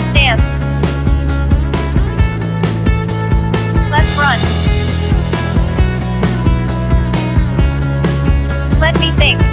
Let's dance. Let's run. Let me think.